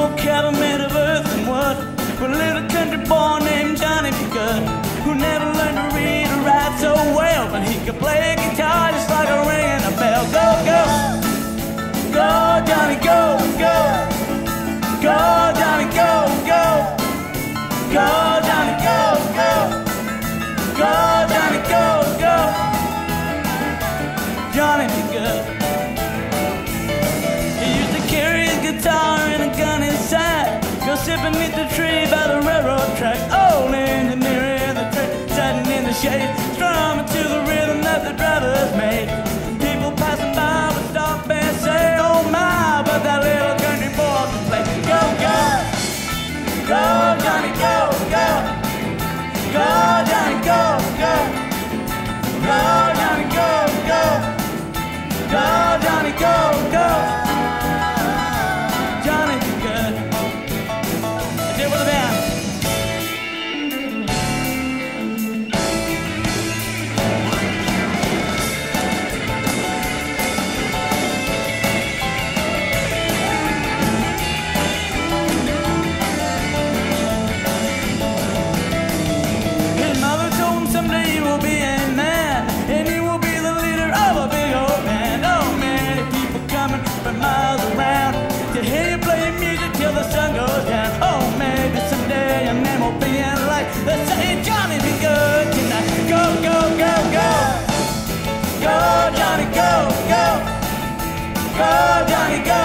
old cabin made of earth and wood With a little country boy named Johnny B. Goode Who never learned to read or write so well But he could play guitar just like a ringing a bell Go, go, go Johnny, go, go Go Johnny, go, go Go Johnny, go, go Go Johnny sit beneath the tree by the railroad track. Old engineer in the train, sitting in the shade, strumming to the rhythm that the drivers made. People passing by would stop and say, Oh my, but that little country boy can play. Go, go, go, Johnny, go, go, go, Johnny, go, go, go, Johnny, go, go, go, Johnny, go, go. Johnny, Donegal.